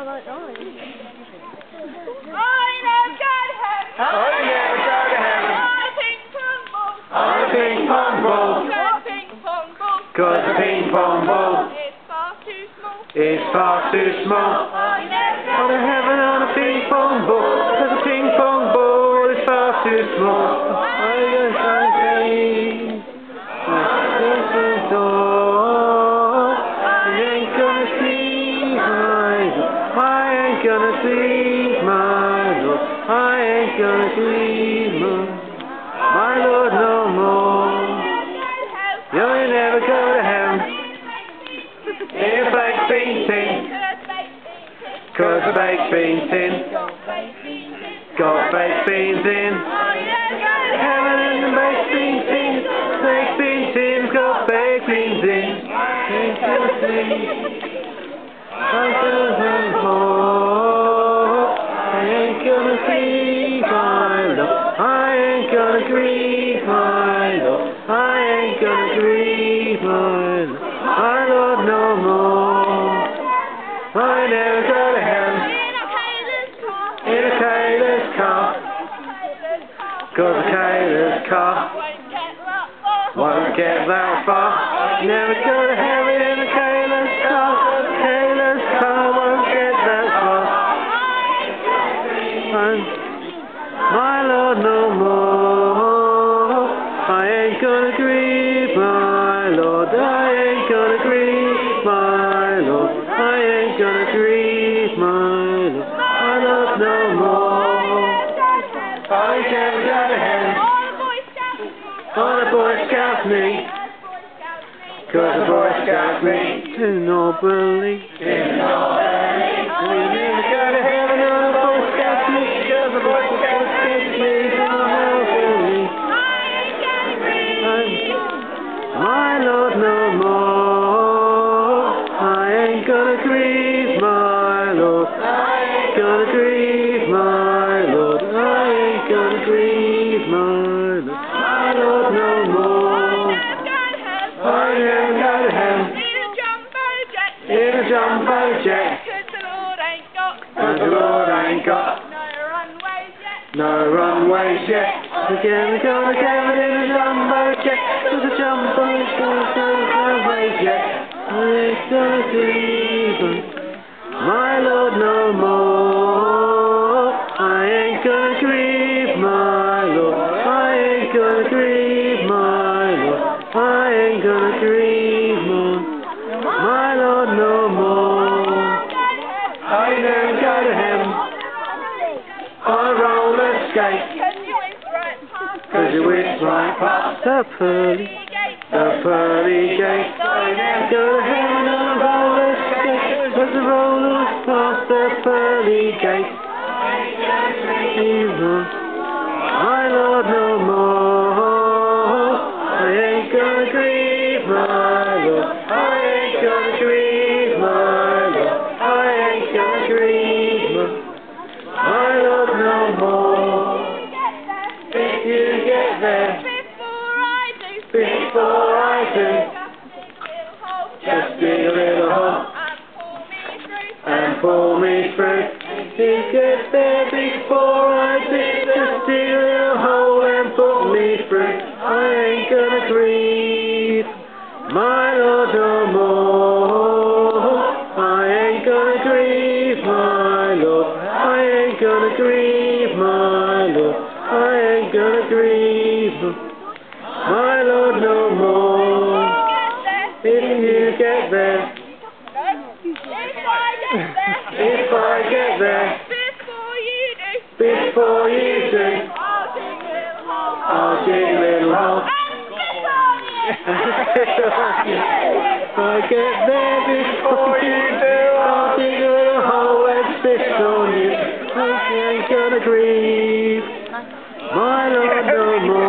I like Orange. I know God has I know God has I ping pong ball. I ping pong ball. Cause ping pong ball. Cause ping pong ball. is far too small. It's far too small. I never know God on a ping pong ball. Cause a ping pong ball is far too small. Ain't gonna see my Lord. I ain't gonna see my, Lord no more. You'll never go to heaven in a bean tin. Cause baked bean tin got beans in. Heaven in the tin. Baked bean tin's got beans in. Ain't gonna see. I'm gonna. Gonna grieve my Lord. I ain't gonna grieve my. My Lord no more. I never go to heaven in a Taylor's car. Cause a Taylor's car won't get that far. Never go to heaven in a Taylor's car. Taylor's car won't get that far. My Lord no gonna grieve my Lord. My Lord no more. I never go to heaven. All the Boy Scouts me. Cause the Boy Scouts me. To not believe. Never go Lord. My Lord no more. I never go to heaven in a jumbo jet. And the Lord ain't got no runways yet. No runways yet. Get in a jumbo jet. A jumbo jet, no runways yet. Ain't gonna grieve my Lord. I ain't gonna grieve my, my Lord no more. I never go to on a roller skate. Cause you whiz right past the pearly, the pearly gate. I never go to heaven on a roller before I do, just dig a little hole and pull me through. If you get there before I do, just dig a little hole and pull me through. I ain't gonna grieve my Lord no more. I ain't gonna grieve my Lord. I ain't gonna grieve my Lord. I ain't gonna grieve no more. If you get there. If I get there. Before you do. Before you do. I'll dig a little hole. If I get there before you do, I'll dig a little hole and spit on you. I ain't gonna grieve, my lord, no more.